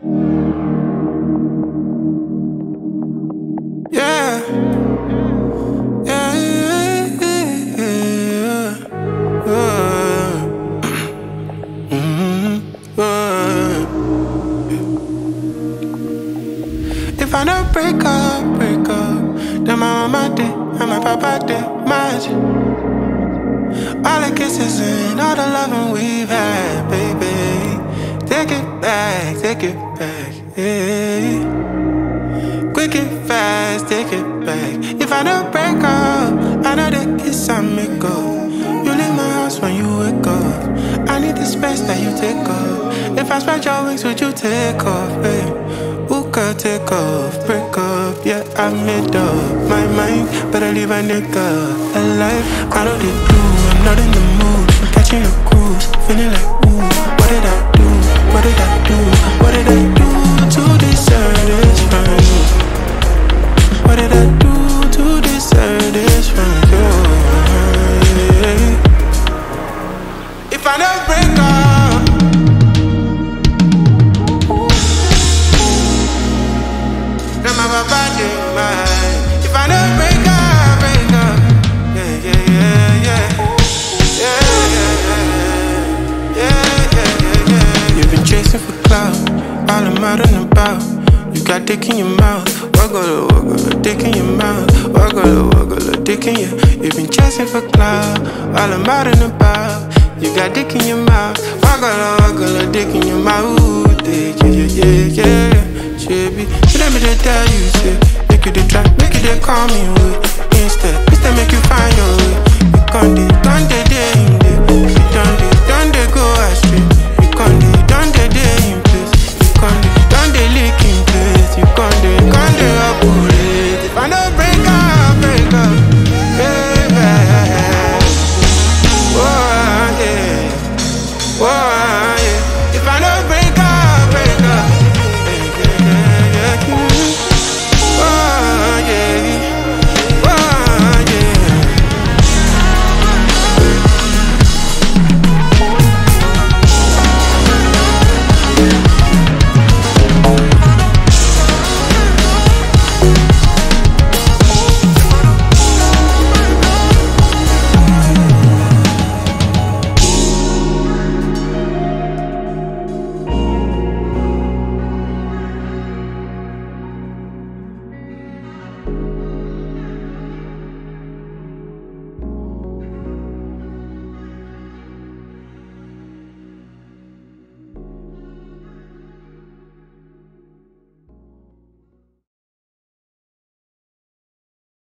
Yeah. Yeah, yeah, uh. If I don't break up, break up, then my mama did, and my papa did, much. All the kisses and all the loving we've had, baby. Take it back, take it back, yeah. Quick and fast, take it back. If I don't break up, I know the kiss I make go. You leave my house when you wake up. I need the space that you take up. If I spread your wings, would you take off, babe? Who could take off, break up? Yeah, I made up my mind. Better leave a nigga alive. I know they do, I'm not in the mood. I'm catching a cruise, feeling like ooh. Out and about. You got dick in your mouth, wiggle, wiggle, dick in your mouth, wiggle, wiggle, dick in your. You've been chasing for clout, While I'm out and about. You got dick in your mouth, wiggle, wiggle, dick in your mouth. Bye.